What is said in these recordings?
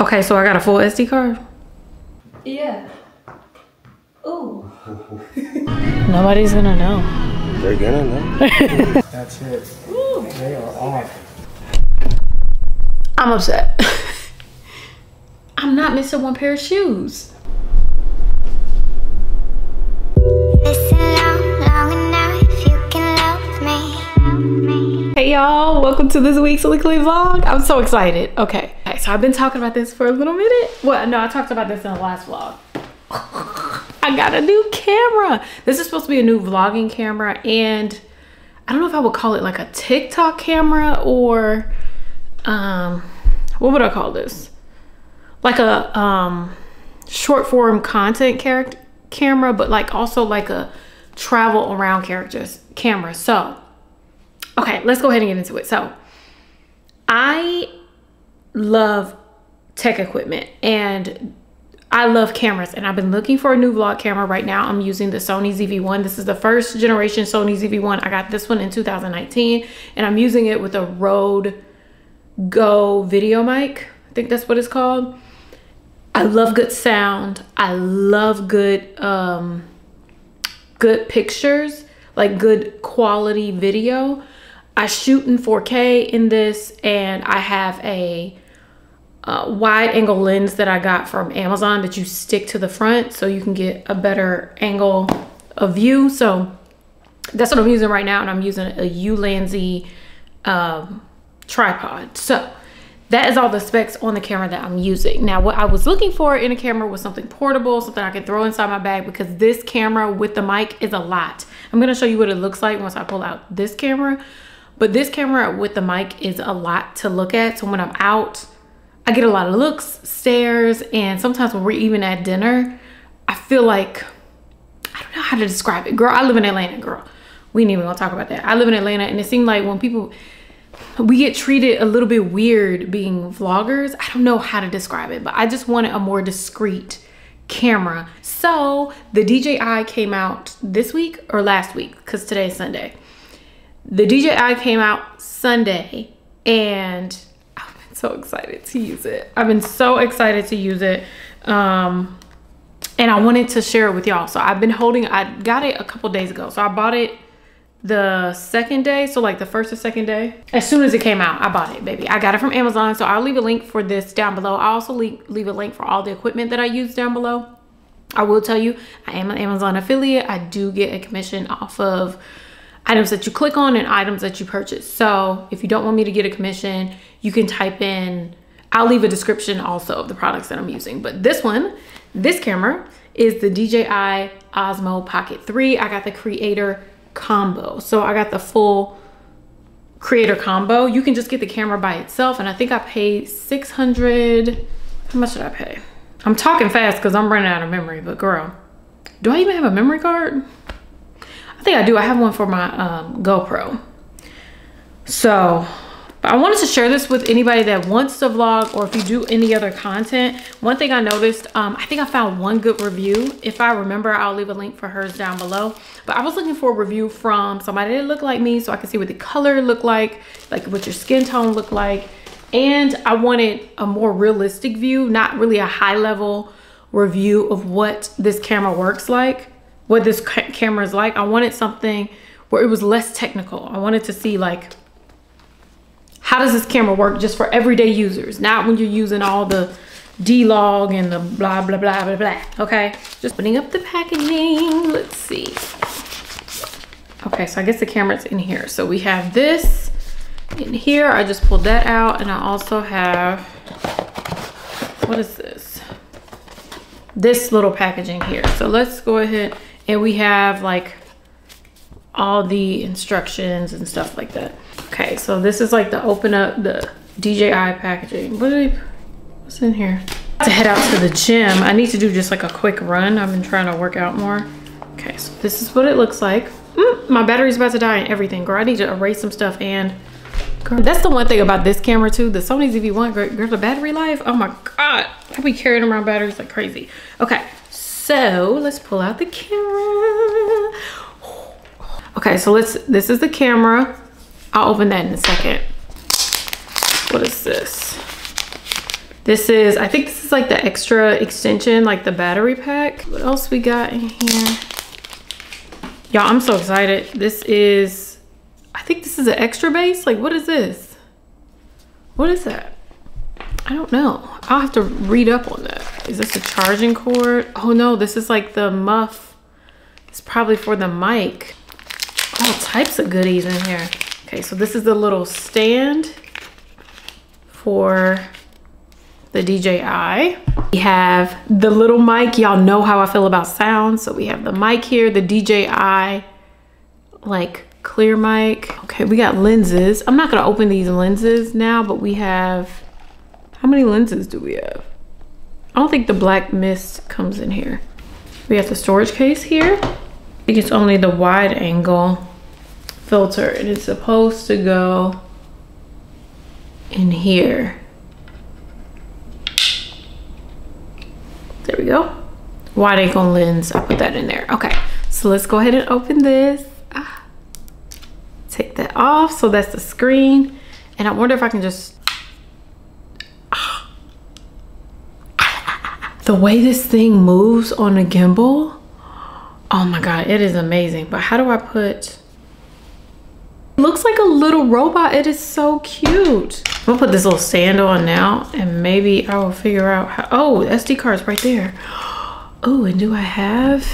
Okay, so I got a full SD card. Yeah. Ooh. Nobody's gonna know. They're gonna know. That's it. Ooh. They are off. I'm upset. I'm not missing one pair of shoes. Y'all, welcome to this week's weekly vlog. I'm so excited. Okay, okay, so I've been talking about this for a little minute. Well, no, I talked about this in the last vlog. I got a new camera. This is supposed to be a new vlogging camera and I don't know if I would call it like a TikTok camera or um what would I call this? Like a um short form content character camera, but like also like a travel around characters camera. So okay, let's go ahead and get into it. So I love tech equipment and I love cameras and I've been looking for a new vlog camera right now. I'm using the Sony ZV-1. This is the first generation Sony ZV-1. I got this one in 2019 and I'm using it with a Rode Go video mic. I think that's what it's called. I love good sound. I love good um good pictures, like good quality video. I shoot in 4K in this and I have a uh, wide angle lens that I got from Amazon that you stick to the front so you can get a better angle of view. So that's what I'm using right now and I'm using a Ulanzi um, tripod. So that is all the specs on the camera that I'm using. Now, what I was looking for in a camera was something portable, something I could throw inside my bag because this camera with the mic is a lot. I'm gonna show you what it looks like once I pull out this camera. But this camera with the mic is a lot to look at. So when I'm out, I get a lot of looks, stares, and sometimes when we're even at dinner, I feel like, I don't know how to describe it. Girl, I live in Atlanta, girl. We ain't even gonna talk about that. I live in Atlanta and it seemed like when people, we get treated a little bit weird being vloggers. I don't know how to describe it, but I just wanted a more discreet camera. So the DJI came out this week or last week, because today is Sunday. The DJI came out Sunday and I've been so excited to use it. I've been so excited to use it. Um, and I wanted to share it with y'all. So I've been holding, I got it a couple days ago. So I bought it the second day. So like the first or second day. As soon as it came out, I bought it, baby. I got it from Amazon. So I'll leave a link for this down below. I also leave, leave a link for all the equipment that I use down below. I will tell you, I am an Amazon affiliate. I do get a commission off of items that you click on and items that you purchase. So if you don't want me to get a commission, you can type in, I'll leave a description also of the products that I'm using. But this one, this camera is the DJI Osmo Pocket 3. I got the creator combo. So I got the full creator combo. You can just get the camera by itself. And I think I paid 600, how much did I pay? I'm talking fast because I'm running out of memory, but girl, do I even have a memory card? I think I do. I have one for my um, GoPro. So I wanted to share this with anybody that wants to vlog or if you do any other content. One thing I noticed, um, I think I found one good review. If I remember, I'll leave a link for hers down below. But I was looking for a review from somebody that looked like me so I could see what the color looked like, like what your skin tone looked like. And I wanted a more realistic view, not really a high level review of what this camera works like what this ca camera is like. I wanted something where it was less technical. I wanted to see like, how does this camera work just for everyday users? Not when you're using all the D-Log and the blah, blah, blah, blah, blah, okay? Just putting up the packaging, let's see. Okay, so I guess the camera's in here. So we have this in here. I just pulled that out and I also have, what is this? This little packaging here. So let's go ahead and we have like all the instructions and stuff like that. Okay, so this is like the open up the DJI packaging. What's in here? To head out to the gym, I need to do just like a quick run. I've been trying to work out more. Okay, so this is what it looks like. Mm, my battery's about to die and everything. Girl, I need to erase some stuff and girl, that's the one thing about this camera too. The Sony ZV-1, girl, girl, the battery life, oh my God. I'll be carrying around batteries like crazy. Okay, so let's pull out the camera. Okay, so let's, this is the camera. I'll open that in a second. What is this? This is, I think this is like the extra extension, like the battery pack. What else we got in here? Y'all, I'm so excited. This is, I think this is an extra base. Like, what is this? What is that? I don't know. I'll have to read up on that. Is this a charging cord? Oh no, this is like the muff. It's probably for the mic. All types of goodies in here. Okay, so this is the little stand for the DJI. We have the little mic. Y'all know how I feel about sound. So we have the mic here, the DJI like clear mic. Okay, we got lenses. I'm not gonna open these lenses now, but we have, how many lenses do we have? I don't think the black mist comes in here. We have the storage case here. I think it's only the wide angle filter and it's supposed to go in here. There we go. Wide angle lens, I put that in there. Okay, so let's go ahead and open this. Ah. Take that off, so that's the screen. And I wonder if I can just, the way this thing moves on a gimbal, oh my God, it is amazing. But how do I put, it looks like a little robot. It is so cute. I'm gonna put this little stand on now and maybe I will figure out how, oh, SD card's right there. Oh, and do I have,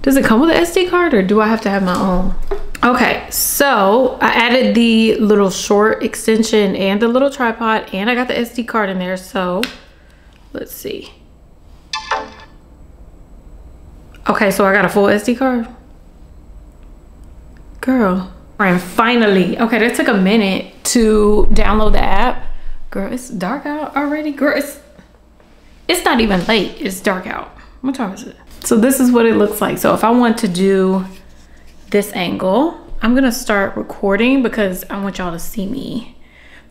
does it come with an SD card or do I have to have my own? Okay, so I added the little short extension and the little tripod and I got the SD card in there. So let's see. Okay, so I got a full SD card. Girl, and finally, okay, that took a minute to download the app. Girl, it's dark out already. Girl, it's it's not even late. It's dark out. What time is it? So this is what it looks like. So if I want to do this angle, I'm gonna start recording because I want y'all to see me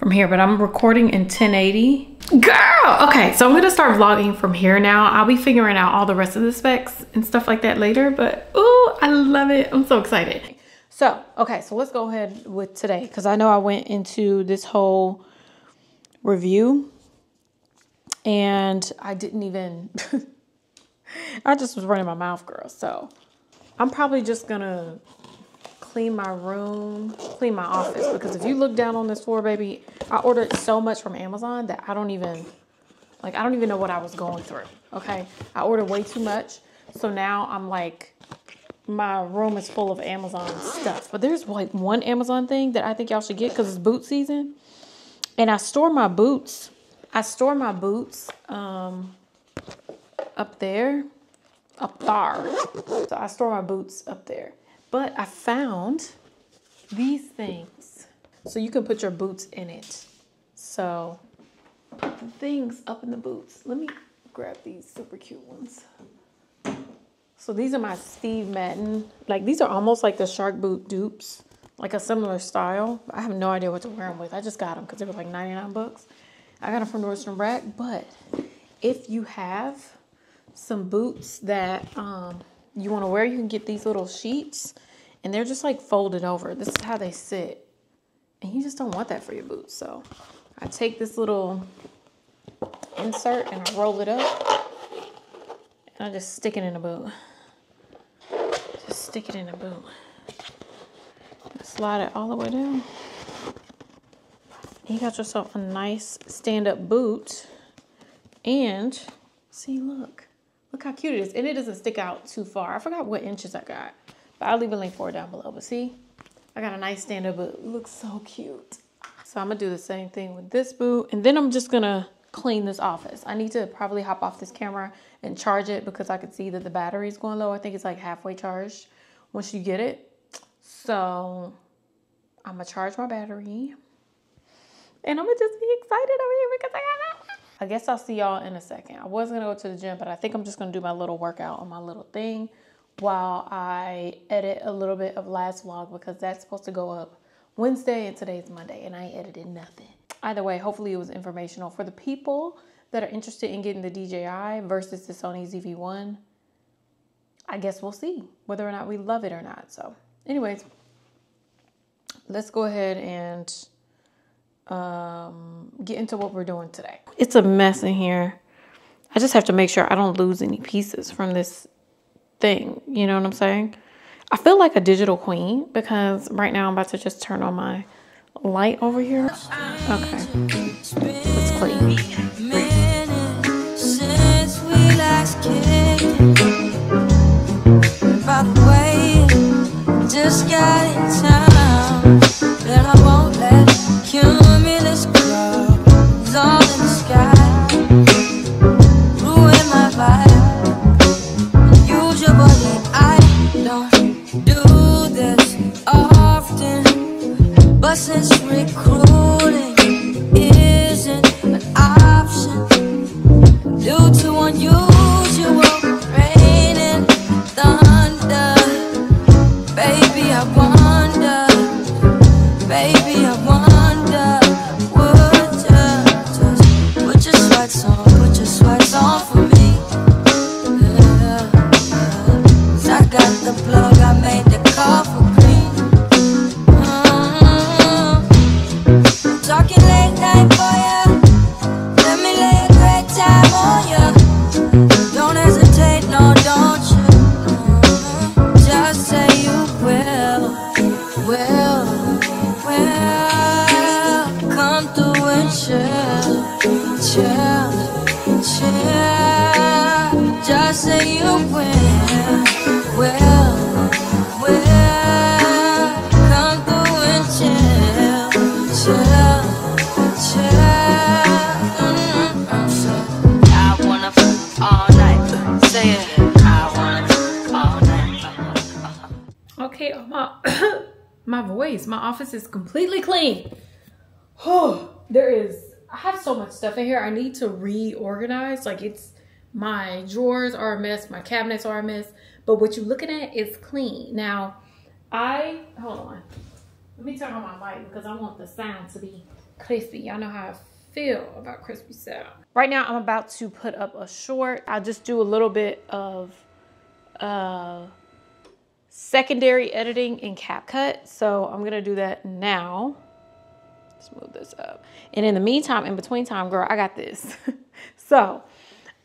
from here, but I'm recording in 1080. Girl, okay, so I'm gonna start vlogging from here now. I'll be figuring out all the rest of the specs and stuff like that later, but oh, I love it. I'm so excited. So, okay, so let's go ahead with today because I know I went into this whole review and I didn't even, I just was running my mouth, girl. So, I'm probably just gonna clean my room, clean my office because if you look down on this floor, baby, I ordered so much from Amazon that I don't even, like, I don't even know what I was going through. Okay, I ordered way too much. So now I'm like, my room is full of Amazon stuff. But there's like one Amazon thing that I think y'all should get because it's boot season. And I store my boots. I store my boots um, up there. Up there. So I store my boots up there. But I found these things. So you can put your boots in it. So put the things up in the boots. Let me grab these super cute ones. So these are my Steve Madden. Like these are almost like the shark boot dupes, like a similar style. I have no idea what to wear them with. I just got them because they were like 99 bucks. I got them from Nordstrom Rack. But if you have some boots that um, you want to wear, you can get these little sheets and they're just like folded over. This is how they sit. And you just don't want that for your boots. So I take this little insert and roll it up and I just stick it in a boot Just stick it in a boot. Slide it all the way down. You got yourself a nice stand-up boot. And see, look. Look how cute it is. And it doesn't stick out too far. I forgot what inches I got. But I'll leave a link for it down below. But see, I got a nice stand-up boot. It looks so cute. So I'm to do the same thing with this boot. And then I'm just to clean this office. I need to probably hop off this camera and charge it because I could see that the battery is going low. I think it's like halfway charged once you get it. So I'm gonna charge my battery and I'm gonna just be excited over here because I got it. I guess I'll see y'all in a second. I was gonna go to the gym, but I think I'm just gonna do my little workout on my little thing while I edit a little bit of last vlog because that's supposed to go up Wednesday and today's Monday and I edited nothing. Either way, hopefully it was informational for the people that are interested in getting the DJI versus the Sony ZV-1. I guess we'll see whether or not we love it or not. So, anyways, let's go ahead and um, get into what we're doing today. It's a mess in here. I just have to make sure I don't lose any pieces from this thing. You know what I'm saying? I feel like a digital queen because right now I'm about to just turn on my light over here. Okay. Let's clean. Just got in I won't let since recruiting stuff in here. I need to reorganize. Like it's my drawers are a mess, my cabinets are a mess. But what you're looking at is clean. Now, I hold on. Let me turn on my mic because I want the sound to be crispy. Y'all know how I feel about crispy sound. Right now, I'm about to put up a short. I'll just do a little bit of uh secondary editing in CapCut. So I'm gonna do that now. Let's move this up. And in the meantime, in between time, girl, I got this. so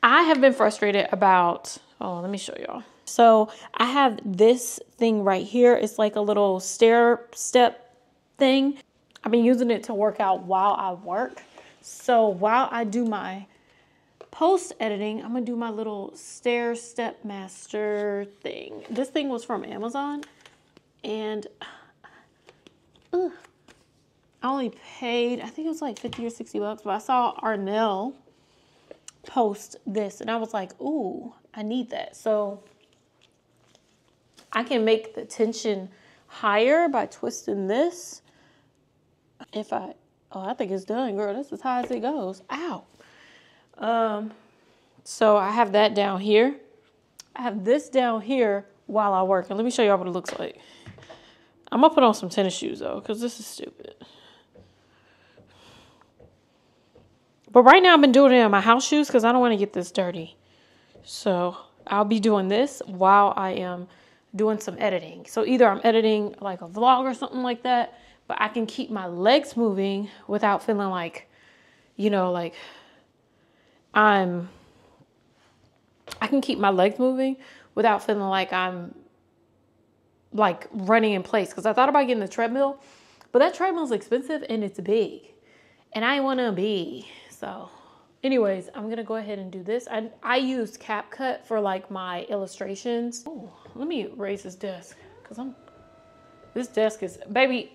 I have been frustrated about, oh, let me show y'all. So I have this thing right here. It's like a little stair step thing. I've been using it to work out while I work. So while I do my post editing, I'm gonna do my little stair step master thing. This thing was from Amazon and I only paid, I think it was like 50 or 60 bucks, but I saw Arnell post this and I was like, ooh, I need that. So I can make the tension higher by twisting this. If I, oh, I think it's done, girl. That's as high as it goes. Ow. Um, so I have that down here. I have this down here while I work. And let me show y'all what it looks like. I'm gonna put on some tennis shoes though, because this is stupid. But right now I've been doing it in my house shoes because I don't want to get this dirty. So I'll be doing this while I am doing some editing. So either I'm editing like a vlog or something like that, but I can keep my legs moving without feeling like, you know, like I'm I can keep my legs moving without feeling like I'm like running in place. Cause I thought about getting the treadmill, but that treadmill's expensive and it's big. And I wanna be. So anyways, I'm gonna go ahead and do this. I I used CapCut for like my illustrations. Ooh, let me raise this desk. Cause I'm this desk is baby.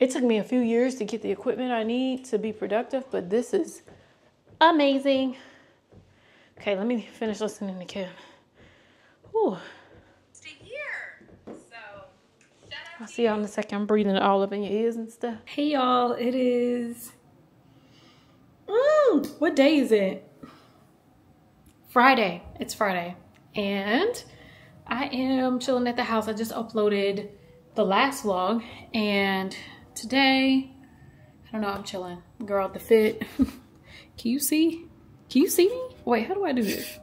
It took me a few years to get the equipment I need to be productive, but this is amazing. Okay, let me finish listening to Kim. Whew. I'll see y'all in a second. I'm breathing it all up in your ears and stuff. Hey y'all, it is. Mm, what day is it? Friday. It's Friday. And I am chilling at the house. I just uploaded the last vlog. And today, I don't know, I'm chilling. Girl the fit. Can you see? Can you see me? Wait, how do I do this?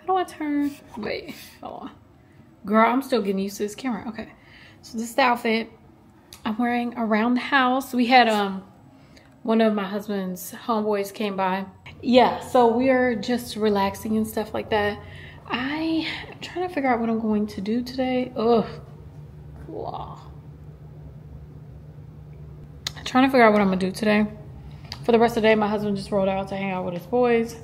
How do I turn? Wait, hold on. Girl, I'm still getting used to this camera. Okay. So this is the outfit. I'm wearing around the house. We had um one of my husband's homeboys came by. Yeah, so we are just relaxing and stuff like that. I am trying to figure out what I'm going to do today. Ugh. Wow. I'm trying to figure out what I'm gonna do today. For the rest of the day, my husband just rolled out to hang out with his boys.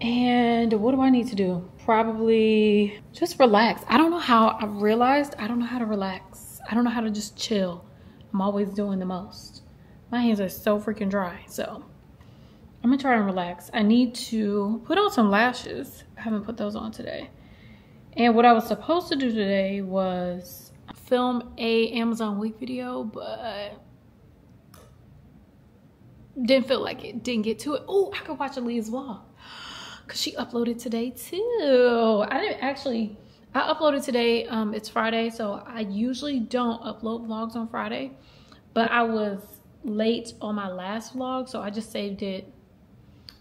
And what do I need to do? Probably just relax. I don't know how I realized I don't know how to relax. I don't know how to just chill. I'm always doing the most. My hands are so freaking dry. So I'm gonna try and relax. I need to put on some lashes. I haven't put those on today. And what I was supposed to do today was film a Amazon week video, but didn't feel like it. Didn't get to it. Oh, I could watch Aaliyah's vlog because she uploaded today too. I didn't actually. I uploaded today. Um, it's Friday, so I usually don't upload vlogs on Friday, but I was late on my last vlog, so I just saved it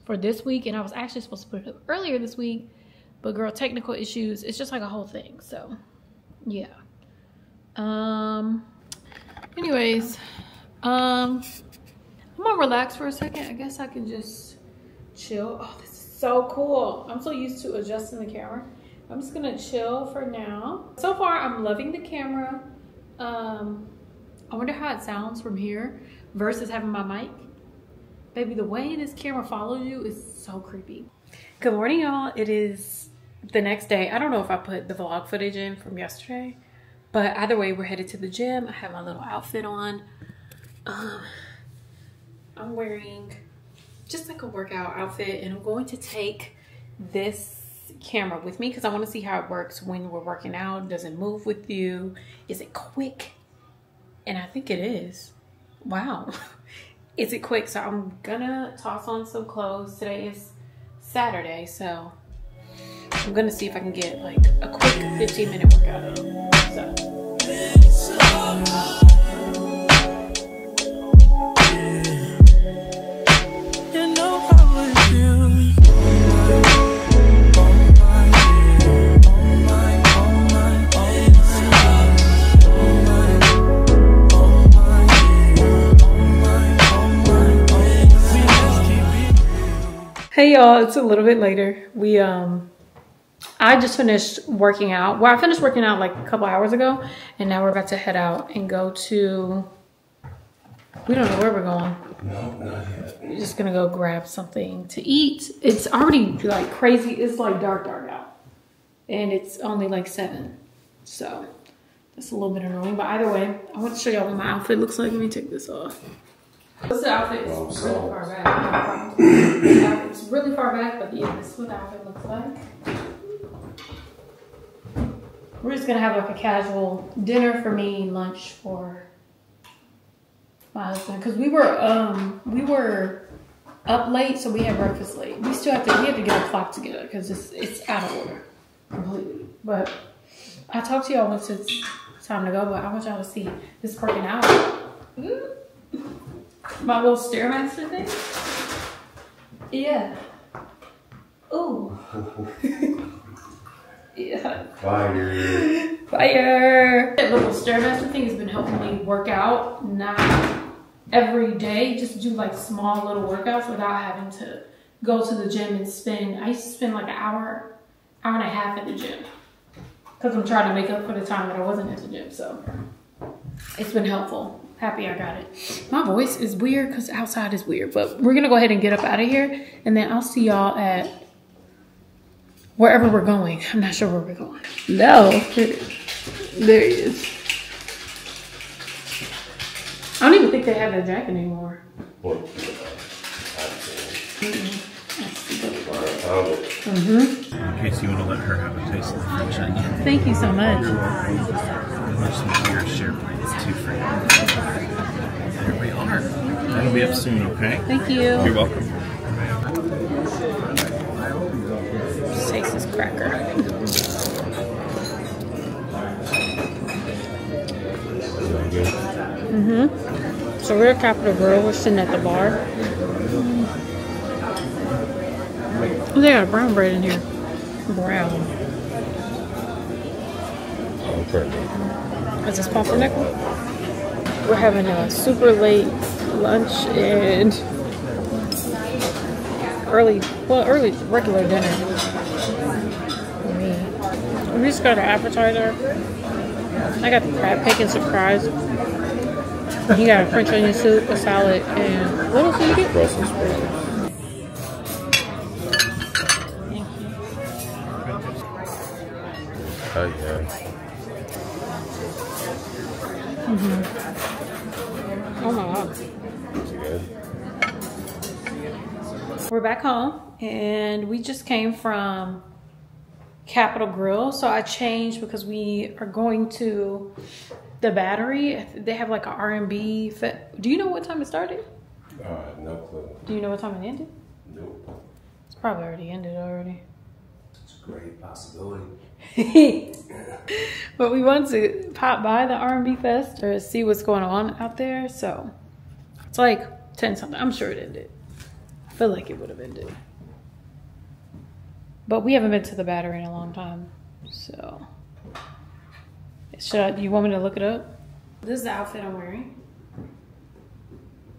for this week, and I was actually supposed to put it up earlier this week, but girl, technical issues. It's just like a whole thing. So, yeah. Um. Anyways, um, I'm gonna relax for a second. I guess I can just chill. Oh, this is so cool. I'm so used to adjusting the camera. I'm just gonna chill for now. So far, I'm loving the camera. Um, I wonder how it sounds from here versus having my mic. Baby, the way this camera follows you is so creepy. Good morning, y'all. It is the next day. I don't know if I put the vlog footage in from yesterday, but either way, we're headed to the gym. I have my little outfit on. Um, I'm wearing just like a workout outfit and I'm going to take this camera with me because I want to see how it works when we're working out. Does it move with you? Is it quick? And I think it is. Wow. is it quick? So I'm gonna toss on some clothes. Today is Saturday, so I'm gonna see if I can get like a quick 15 minute workout in. So. Hey y'all, it's a little bit later. We um I just finished working out. Well, I finished working out like a couple hours ago, and now we're about to head out and go to we don't know where we're going. No, not yet. We're just gonna go grab something to eat. It's already like crazy. It's like dark, dark out, and it's only like seven. So that's a little bit annoying. But either way, I want to show y'all what my outfit looks like. Let me take this off. This outfit is so- far back. It's really far back, but yeah, this is what the outfit looks like. We're just gonna have like a casual dinner for me, lunch for my husband, because we were um we were up late, so we had breakfast late. We still have to we have to get our clock together because it's it's out of order completely. But I talked to y'all once it's time to go, but I want y'all to see this working out. Ooh. My little stairmaster thing. Yeah. Ooh. yeah. Fire. Fire. That little stairmaster thing has been helping me work out, not every day, just do like small little workouts without having to go to the gym and spend. I used to spend like an hour, hour and a half at the gym because I'm trying to make up for the time that I wasn't at the gym. So it's been helpful. Happy I got it. My voice is weird because outside is weird, but we're gonna go ahead and get up out of here, and then I'll see y'all at wherever we're going. I'm not sure where we're going. No, there he is. I don't even think they have that jacket anymore. What? Found it. In case you want to let her have a taste of the French onion. Thank you so much. There's some beer share plates too for you. There we are. That'll be up soon, okay? Thank you. You're welcome. Takes this cracker. Mm-hmm. So we're at Capital Grille. We're sitting at the bar. Oh, they got a brown bread in here. Brown. Okay. Is this pumpernickel? we're having a super late lunch and early, well, early regular dinner. For me. We just got an appetizer. I got the crab cake and surprise. You got a French onion soup, a salad, and what else did you get? Brussels sprouts. Oh yeah. Oh my god. Is it good? We're back home and we just came from Capital Grille. So I changed because we are going to the battery. They have like a R&B. Do you know what time it started? Uh, no clue. Do you know what time it ended? Nope. It's probably already ended already. It's a great possibility. but we wanted to pop by the R&B Fest or see what's going on out there. So it's like 10 something. I'm sure it ended. I feel like it would have ended. But we haven't been to the battery in a long time. So should I, you want me to look it up? This is the outfit I'm wearing.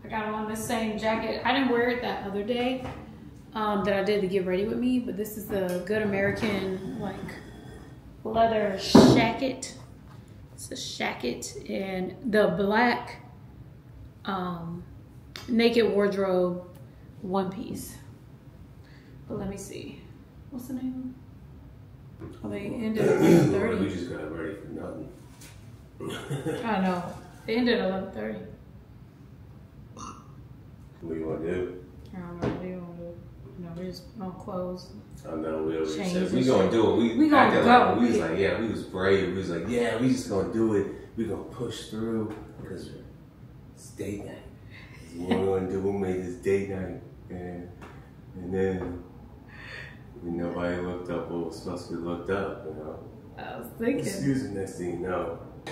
I got on this same jacket. I didn't wear it that other day um, that I did to get ready with me, but this is the Good American like leather shacket. It's a shacket and the black um, naked wardrobe one piece. But let me see. What's the name? Oh, they ended at we 11:30. just got ready for nothing. I know. They ended at 11:30. What do you want to do? I don't know. They don't do. No, we just gonna close. I know we always Change said we gonna do it. We, We gonna acted go. Like, we was like, yeah, we was brave. We was like, yeah, we just gonna do it. We gonna push through because it's date night. This is what we gonna do. We made this date night, and and then when nobody looked up what was supposed to be looked up. You know, I was thinking. excuse me. Next thing you know, I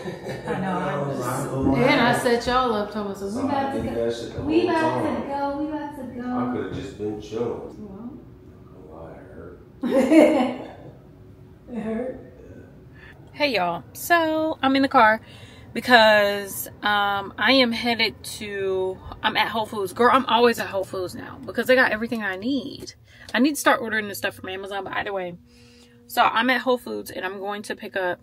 know. I just, and I set y'all up, Thomas. So we So I about to think go. that shit the We whole about to go. We about to go. I could have just been chilling. Well, I hurt. it hurt. Hey y'all. So I'm in the car because um I am headed to I'm at Whole Foods. Girl, I'm always at Whole Foods now because they got everything I need. I need to start ordering this stuff from Amazon, but either way. So I'm at Whole Foods and I'm going to pick up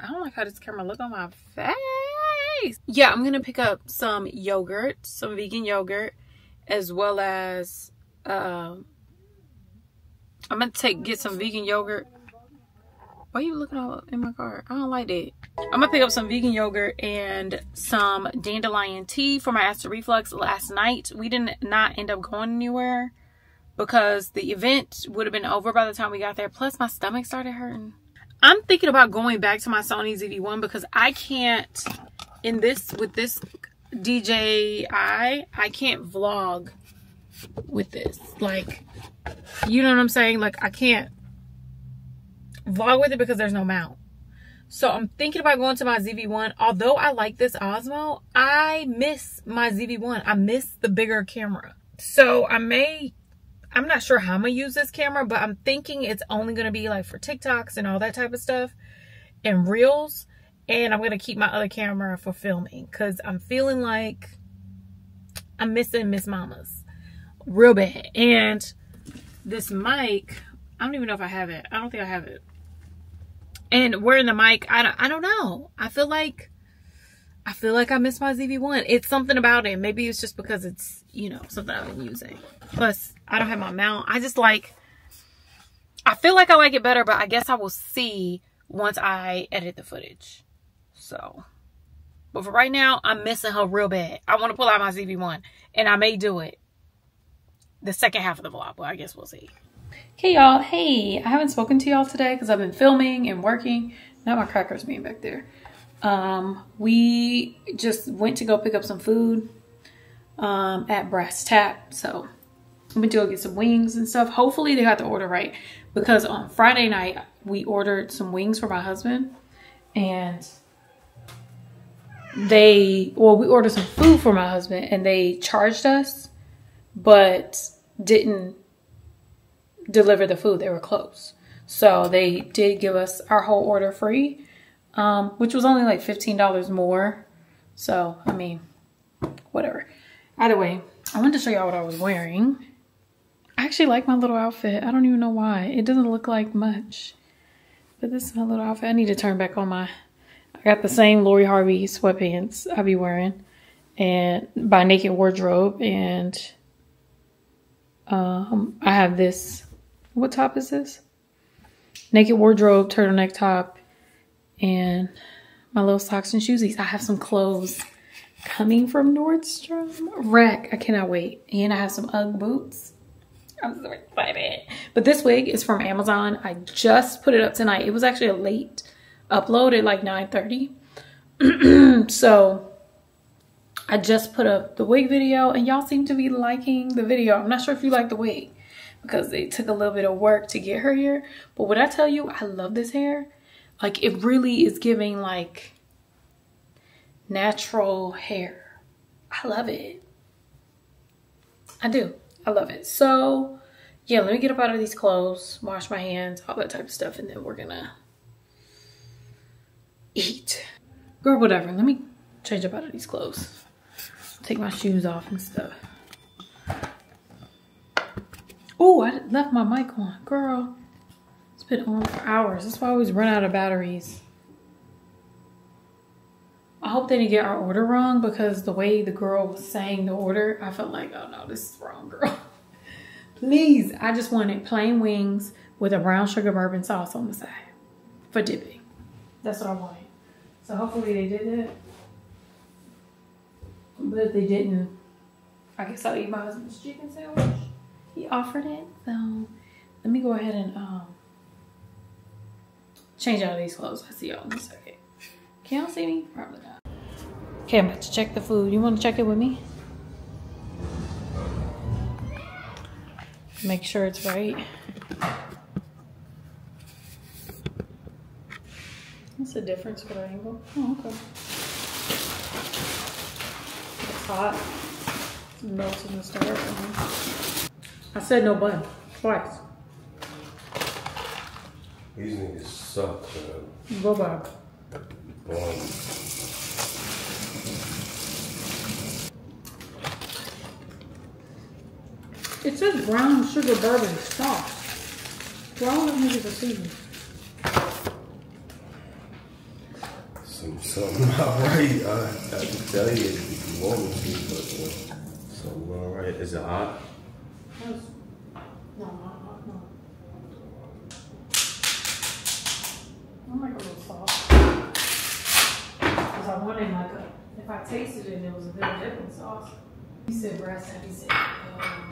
I don't like how this camera look on my face. Yeah, I'm gonna pick up some yogurt, some vegan yogurt, as well as um I'm gonna take get some vegan yogurt. Why are you looking all in my car? I don't like that. I'm gonna pick up some vegan yogurt and some dandelion tea for my acid reflux. Last night we did not end up going anywhere because the event would have been over by the time we got there. Plus my stomach started hurting. I'm thinking about going back to my Sony ZV-1 because I can't in this with this DJI I can't vlog with this. Like you know what I'm saying? Like I can't vlog with it because there's no mount. So I'm thinking about going to my ZV-1. Although I like this Osmo, I miss my ZV-1. I miss the bigger camera. So I may, I'm not sure how I'm going to use this camera, but I'm thinking it's only going to be like for TikToks and all that type of stuff and reels. And I'm going to keep my other camera for filming because I'm feeling like I'm missing Miss Mama's real bad. And this mic, I don't even know if I have it. I don't think I have it. And wearing the mic, I don't, I don't know. I feel like, I feel like I miss my ZV-1. It's something about it. Maybe it's just because it's, you know, something I've been using. Plus, I don't have my mount. I just like, I feel like I like it better, but I guess I will see once I edit the footage. So, but for right now, I'm missing her real bad. I want to pull out my ZV-1 and I may do it the second half of the vlog, but I guess we'll see. Hey y'all, hey, I haven't spoken to y'all today because I've been filming and working. Not my crackers being back there. Um, we just went to go pick up some food um, at Brass Tap. So we went to go get some wings and stuff. Hopefully they got the order right because on Friday night we ordered some wings for my husband and they, well, we ordered some food for my husband and they charged us but didn't deliver the food. They were closed. So they did give us our whole order free, um, which was only like $15 more. So, I mean, whatever. Either way, I wanted to show y'all what I was wearing. I actually like my little outfit. I don't even know why. It doesn't look like much. But this is my little outfit. I need to turn back on my... I got the same Lori Harvey sweatpants I be wearing. And by Naked Wardrobe. And um, I have this... What top is this? Naked Wardrobe turtleneck top. And my little socks and shoesies. I have some clothes coming from Nordstrom Rack. I cannot wait. And I have some UGG boots. I'm so excited. But this wig is from Amazon. I just put it up tonight. It was actually a late upload at like 9.30. so I just put up the wig video and y'all seem to be liking the video. I'm not sure if you like the wig because it took a little bit of work to get her here. But what I tell you, I love this hair. Like it really is giving like natural hair. I love it. I do. I love it. So yeah, let me get up out of these clothes, wash my hands, all that type of stuff, and then we're gonna eat. Girl, whatever. Let me change up out of these clothes. Take my shoes off and stuff. Oh, I left my mic on. Girl, it's been on for hours. That's why I always run out of batteries. I hope they didn't get our order wrong because the way the girl was saying the order, I felt like, oh no, this is wrong, girl. Please, I just wanted plain wings with a brown sugar bourbon sauce on the side for dipping. That's what I wanted. So hopefully they did it. But if they didn't, I guess I'll eat my husband's chicken sandwich. He offered it, so let me go ahead and um, change out of these clothes. I'll see y'all in a second. Can y'all see me? Probably not. Okay, I'm about to check the food. You want to check it with me? Make sure it's right. What's the difference for the angle? Oh, okay. Hot. Melts in the styrofoam. I said no bun. Twice. These niggas suck, man. Go back. Um, It says brown sugar bourbon sauce. Why would it a season? Some, something not right. I, I can tell you if you want me to, but uh, something not right. Is it hot? No, not hot, no. I'm like a little sauce. Because I wanted like a, if I tasted it, it was a good different sauce. He said breast, and he said, oh.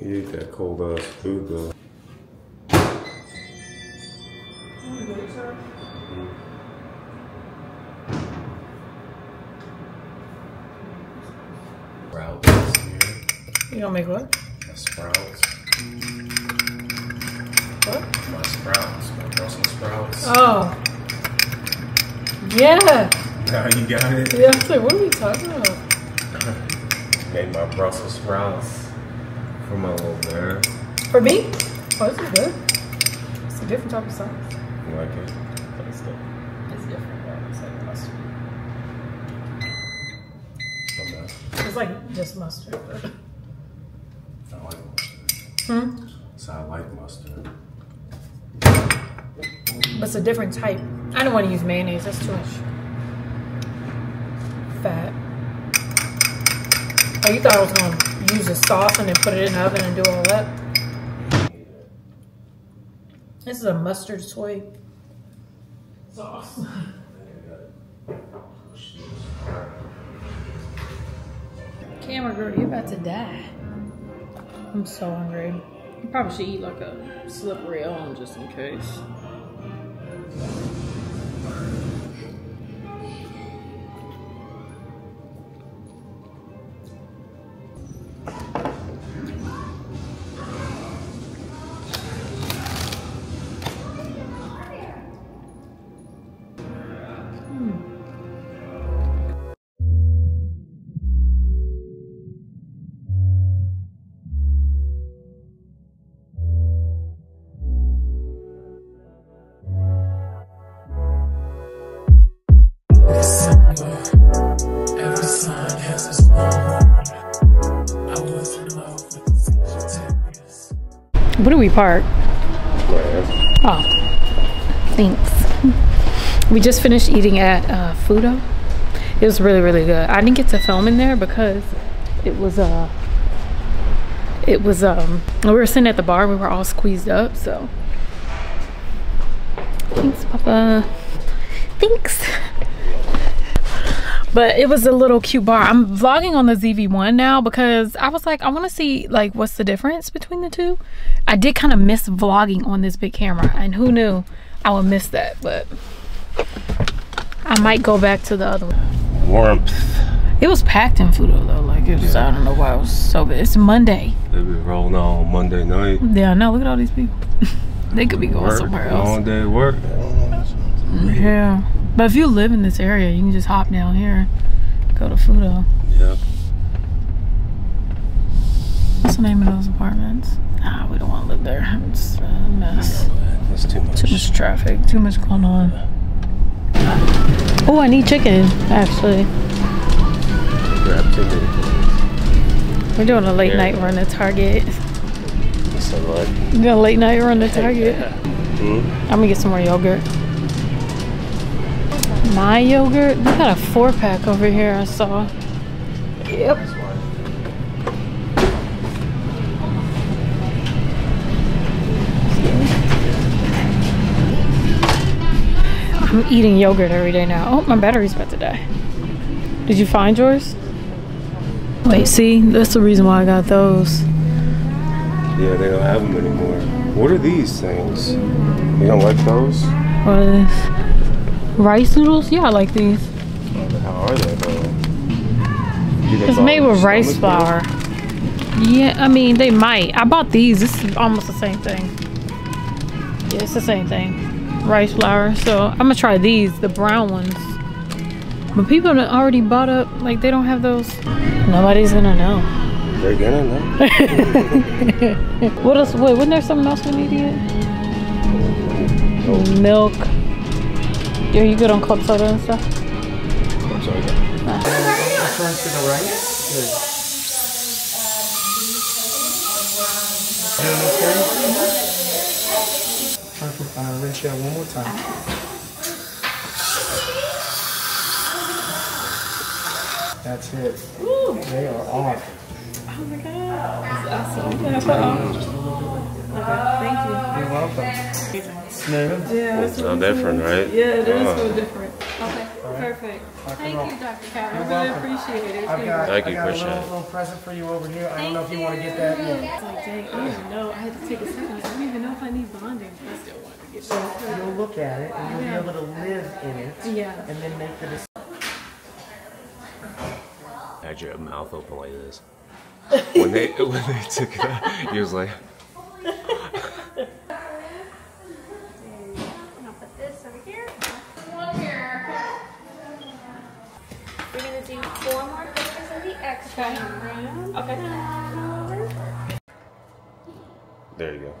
You ate that cold ass food though. Gonna make what? My sprouts. What? My sprouts. My Brussels sprouts. Oh. Yeah. Now you got it. Yeah, I was like, what are we talking about? Made my Brussels sprouts for my little bear. For me? Oh, this is good. It's a different type of sauce. You like it? It's good. It's different, though. It's like mustard. It's like just mustard. but- I like mustard. Hmm? So I like mustard. But it's a different type. I don't want to use mayonnaise. That's too much fat. Oh, you thought I was going to use the sauce and then put it in the oven and do all that? This is a mustard soy sauce. Camera girl, you're about to die. I'm so hungry. You probably should eat like a slippery elm just in case. Where do we park? Oh, thanks. We just finished eating at uh, Fudo. It was really, really good. I didn't get to film in there because it was uh, it was um, we were sitting at the bar. We were all squeezed up. So, thanks, Papa. Thanks. But it was a little cute bar. I'm vlogging on the ZV-1 now because I was like, I want to see like what's the difference between the two. I did kind of miss vlogging on this big camera, and who knew I would miss that. But I might go back to the other one. Warmth. It was packed in Fudo though. Like it was, I don't know why it was so big. It's Monday. They be rolling on Monday night. Yeah, I know. Look at all these people. they could be going Work, somewhere long else. day work. Yeah. But if you live in this area, you can just hop down here, go to Fudo. Yeah. What's the name of those apartments? Nah, we don't want to live there. It's a mess. That's too much. Too much traffic. Too much going on. Oh, I need chicken. Actually, Grab things. we're doing a late Yeah. night run to Target. So like, We're doing a late night run to Target. hmm? I'm gonna get some more yogurt. My yogurt. We got a four pack over here. I saw. Yep. I'm eating yogurt every day now. Oh, my battery's about to die. Did you find yours? Wait, see, that's the reason why I got those. Yeah, they don't have them anymore. What are these things? You don't like those? What is this? Rice noodles? Yeah, I like these. How are they though? It's made with rice flour. Yeah, I mean they might. I bought these. This is almost the same thing. Yeah, it's the same thing. Rice flour. So I'm gonna try these, the brown ones. But people that already bought up, like they don't have those. Nobody's gonna know. They're gonna know. What else? Wait, wasn't there something else we needed? Milk. Are you good on club soda and stuff? I'm sorry. Turn to the right. Good. Doing okay? Try to uh, rinse you out one more time. That's it. They are on. Oh my god. That's awesome. Can I put on? Okay, thank you. You're welcome. Smooth. Yeah, It's no different, right? Yeah, it is Oh. so different. Okay, perfect. Thank you, Dr. Calvin. I really welcome. appreciate it. I've got, Thank I you, got a little, little present for you over here. I don't know if you want to get that. Yeah. It's like, dang, I don't even know. I had to take a second. I don't even know if I need bonding. I still want to So you'll look at it and you'll be able to live in it Yeah. and then make the decision. Had your mouth open like this. When they when they took it out, he was like, We're gonna do four more pictures of the extra room. Okay. there you go.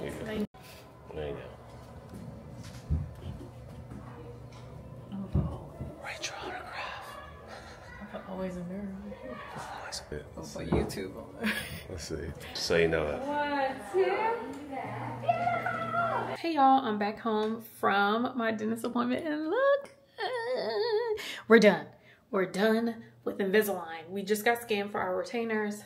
There you go. There you go. Always Ameera. Let's It's see. like YouTube on there. Let's see. So you know that. One, two. Hey y'all, I'm back home from my dentist appointment and look, uh, we're done. We're done with Invisalign. We just got scanned for our retainers,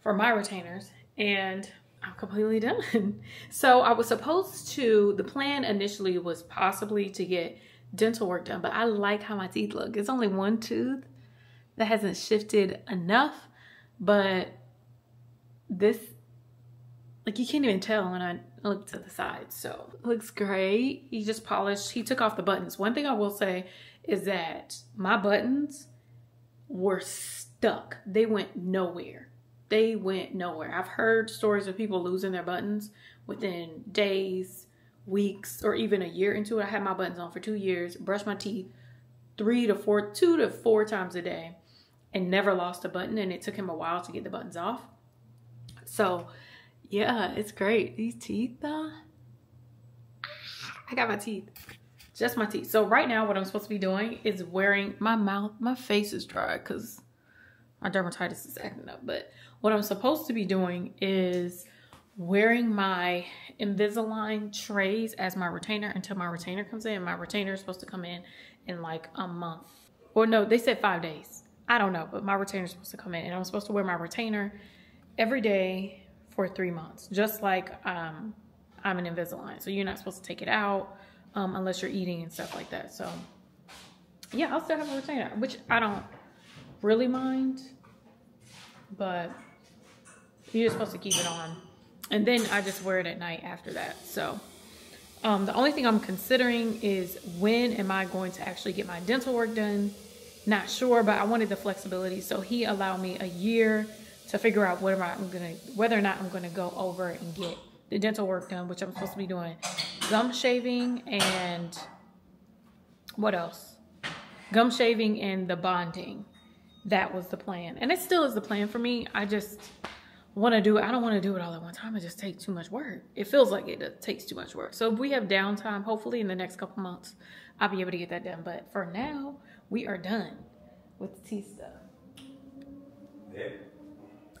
for my retainers, and I'm completely done. So I was supposed to, the plan initially was possibly to get dental work done, but I like how my teeth look. It's only one tooth that hasn't shifted enough, but this like you can't even tell when I look to the side. So looks great. He just polished. He took off the buttons. One thing I will say is that my buttons were stuck. They went nowhere. They went nowhere. I've heard stories of people losing their buttons within days, weeks, or even a year into it. I had my buttons on for two years, brushed my teeth three to four, two to four times a day, and never lost a button. And it took him a while to get the buttons off. So, yeah, it's great. These teeth, though. I got my teeth. Just my teeth. So right now, what I'm supposed to be doing is wearing my mouth. My face is dry because my dermatitis is acting up. But what I'm supposed to be doing is wearing my Invisalign trays as my retainer until my retainer comes in. My retainer is supposed to come in in like a month. Or no, they said five days. I don't know, but my retainer is supposed to come in. And I'm supposed to wear my retainer every day for three months, just like um, I'm an Invisalign. So you're not supposed to take it out um, unless you're eating and stuff like that. So yeah, I'll still have a retainer, which I don't really mind, but you're supposed to keep it on. And then I just wear it at night after that. So um, the only thing I'm considering is when am I going to actually get my dental work done? Not sure, but I wanted the flexibility. So he allowed me a year to figure out whether I'm gonna whether or not I'm gonna go over and get the dental work done, which I'm supposed to be doing gum shaving and what else? Gum shaving and the bonding. That was the plan. And it still is the plan for me. I just want to do it. I don't want to do it all at one time. It just takes too much work. It feels like it takes too much work. So if we have downtime, hopefully in the next couple months, I'll be able to get that done. But for now, we are done with the tea stuff. Yeah.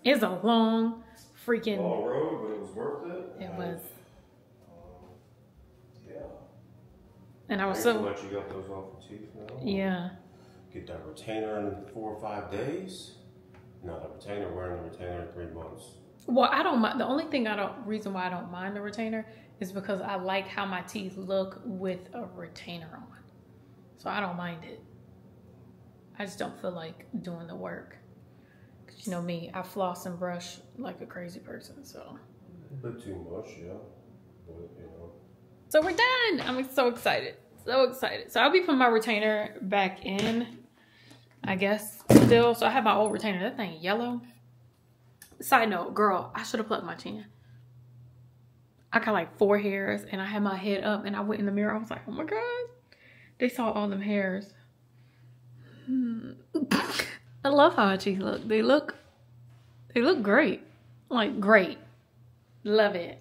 It's a long freaking. Long road, but it was worth it. It was, um, Yeah. and I was Thanks so so much you got those off the teeth now. yeah. Get that retainer in four or five days. No, the retainer, wearing the retainer in three months. Well, I don't mind. The only thing I don't reason why I don't mind the retainer is because I like how my teeth look with a retainer on. So I don't mind it. I just don't feel like doing the work. 'Cause you know me, I floss and brush like a crazy person. So A bit too much, yeah. But, you know. So we're done. I'm so excited. So excited. So I'll be putting my retainer back in, I guess, still. So I have my old retainer. That thing yellow. Side note, girl, I should have plucked my chin. I got like four hairs and I had my head up and I went in the mirror. I was like, oh my God. They saw all them hairs. I love how my teeth look. They look, they look great. Like great. Love it.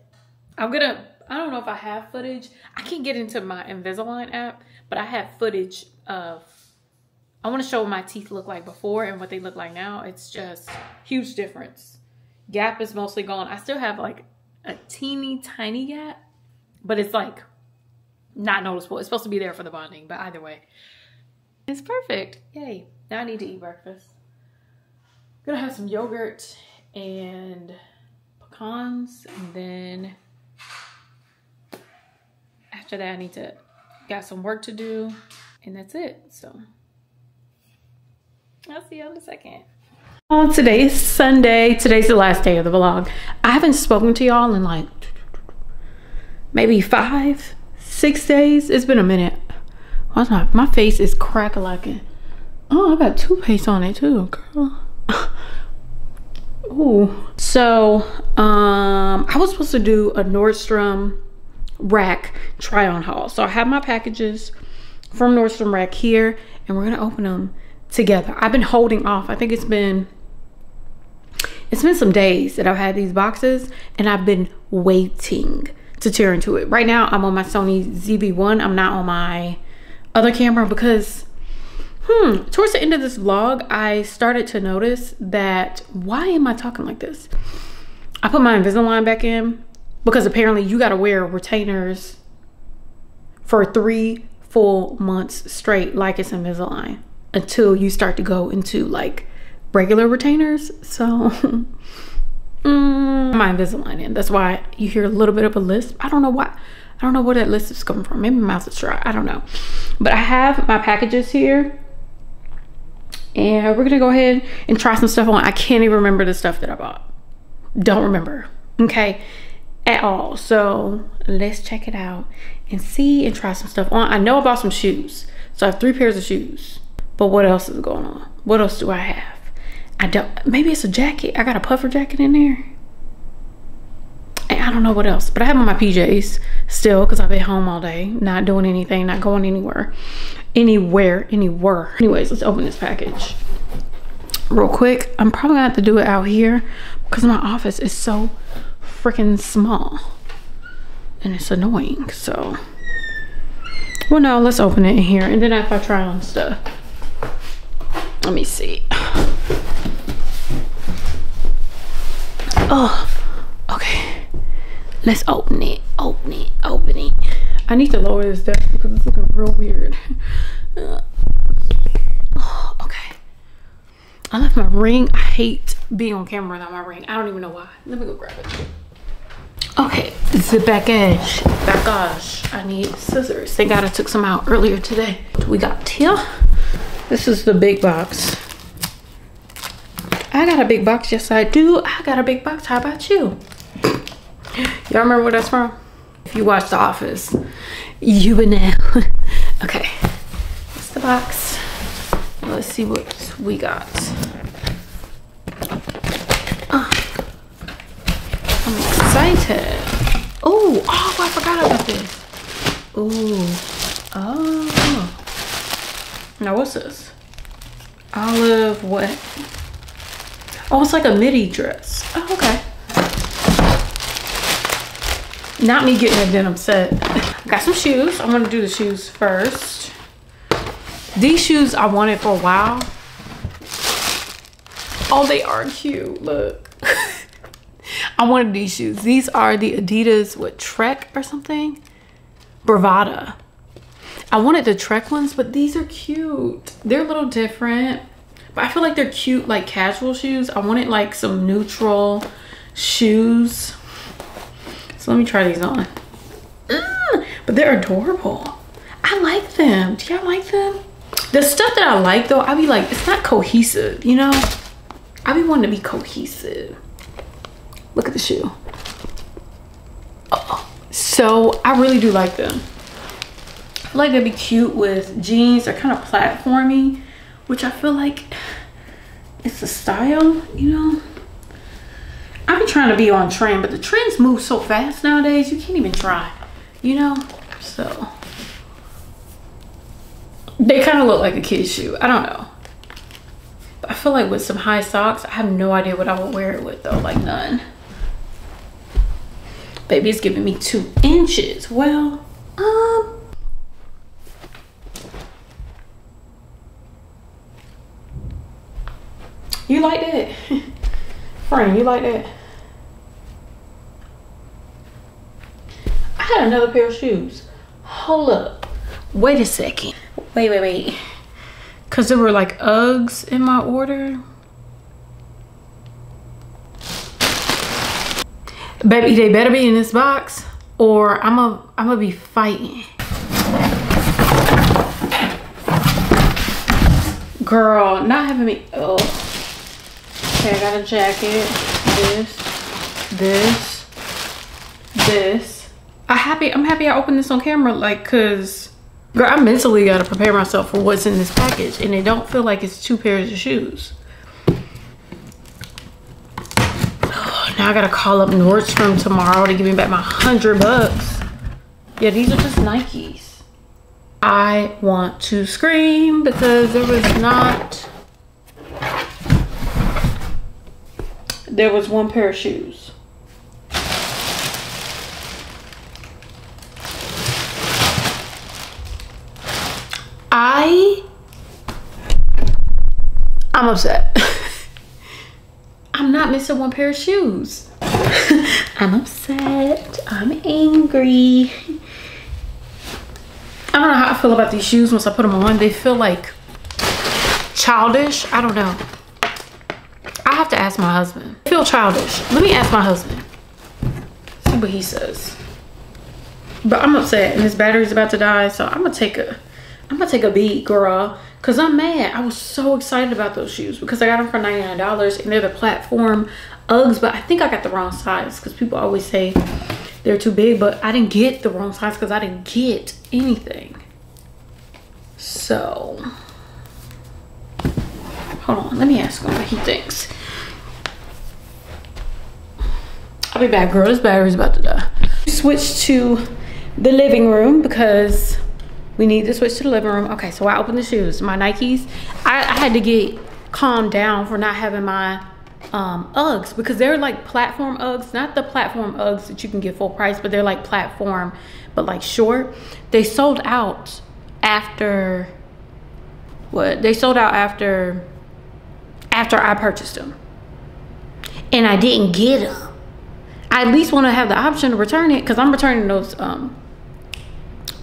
I'm gonna, I don't know if I have footage. I can't get into my Invisalign app, but I have footage of, I wanna show what my teeth look like before and what they look like now. It's just huge difference. Gap is mostly gone. I still have like a teeny tiny gap, but it's like not noticeable. It's supposed to be there for the bonding, but either way, it's perfect. Yay. Now I need to eat breakfast. Gonna have some yogurt and pecans, and then after that, I need to got some work to do, and that's it. So I'll see you in a second. Oh, today is Sunday. Today's the last day of the vlog. I haven't spoken to y'all in like maybe five, six days. It's been a minute. What's my my face is crack-a-lacking. Oh, I got toothpaste on it too, girl. Ooh. So, um, I was supposed to do a Nordstrom rack try on haul. So I have my packages from Nordstrom rack here and we're gonna open them together. I've been holding off. I think it's been it's been some days that I've had these boxes and I've been waiting to tear into it. Right now I'm on my Sony ZV-1. I'm not on my other camera because hmm, towards the end of this vlog, I started to notice that why am I talking like this? I put my Invisalign back in because apparently you gotta wear retainers for three full months straight like it's Invisalign until you start to go into like regular retainers. So mm, my Invisalign in. That's why you hear a little bit of a lisp. I don't know why. I don't know where that list is coming from. Maybe my mouth is dry. I don't know. But I have my packages here. And we're gonna go ahead and try some stuff on. I can't even remember the stuff that I bought. Don't remember. Okay. At all. So let's check it out and see and try some stuff on. I know I bought some shoes. So I have three pairs of shoes. But what else is going on? What else do I have? I don't, maybe it's a jacket. I got a puffer jacket in there. I don't know what else, but I have on my PJs still because I've been home all day, not doing anything, not going anywhere, anywhere, anywhere. Anyways, let's open this package real quick. I'm probably gonna have to do it out here because my office is so freaking small and it's annoying. So, well, no, let's open it in here and then if I try on stuff. Let me see. Oh. Let's open it. Open it. Open it. I need to lower this desk because it's looking real weird. Uh, okay. I left my ring. I hate being on camera without my ring. I don't even know why. Let me go grab it. Okay, zip back edge. Backage. I need scissors. Thank God I took some out earlier today. We got here. This is the big box. I got a big box. Yes, I do. I got a big box. How about you? Y'all remember where that's from? If you watch The Office, you would know. okay, that's the box. Let's see what we got. Ah. I'm excited. Oh, oh, I forgot about this. Oh, oh. Now what's this? Olive what? Oh, it's like a midi dress. Oh, okay. Not me getting a denim set. Got some shoes. I'm gonna do the shoes first. These shoes I wanted for a while. Oh, they are cute. Look. I wanted these shoes. These are the Adidas, what, Trek or something? Bravada. I wanted the Trek ones, but these are cute. They're a little different, but I feel like they're cute, like casual shoes. I wanted like some neutral shoes. So let me try these on. Mm, but they're adorable. I like them. Do y'all like them? The stuff that I like though, I be like, it's not cohesive, you know? I be wanting to be cohesive. Look at the shoe. Oh, so I really do like them. I like they'd be cute with jeans. They're kind of platformy, which I feel like it's a style, you know? Trying to be on trend, but the trends move so fast nowadays, you can't even try, you know? So, they kind of look like a kid's shoe. I don't know. But I feel like with some high socks, I have no idea what I would wear it with though, like none. Baby is giving me two inches. Well, um, you like that? Friend, you like that? I had another pair of shoes. Hold up. Wait a second. Wait, wait, wait. Because there were like Uggs in my order. Baby, they better be in this box or I'm a I'm gonna be fighting. Girl, not having me. Oh. Okay, I got a jacket. This, this, this. I happy. I'm happy I opened this on camera, like, cause, girl, I mentally gotta prepare myself for what's in this package, and it don't feel like it's two pairs of shoes. Oh, now I gotta call up Nordstrom tomorrow to give me back my hundred bucks. Yeah, these are just Nikes. I want to scream because there was not there was one pair of shoes. I I'm upset. I'm not missing one pair of shoes. I'm upset. I'm angry. I don't know how I feel about these shoes once I put them on. They feel like childish. I don't know. I have to ask my husband. Feel childish. Let me ask my husband. See what he says. But I'm upset and his battery's about to die. So I'm gonna take a I'm gonna take a beat, girl. Cause I'm mad. I was so excited about those shoes because I got them for $99 and they're the platform Uggs, but I think I got the wrong size because people always say they're too big, but I didn't get the wrong size because I didn't get anything. So, hold on, let me ask him what he thinks. I'll be back, girl. This battery's about to die. Switch to the living room because we need to switch to the living room. Okay, so I opened the shoes, my Nikes. I, I had to get calmed down for not having my um, Uggs because they're like platform Uggs, not the platform Uggs that you can get full price, but they're like platform, but like short. They sold out after what? They sold out after after I purchased them, and I didn't get them. I at least want to have the option to return it because I'm returning those um,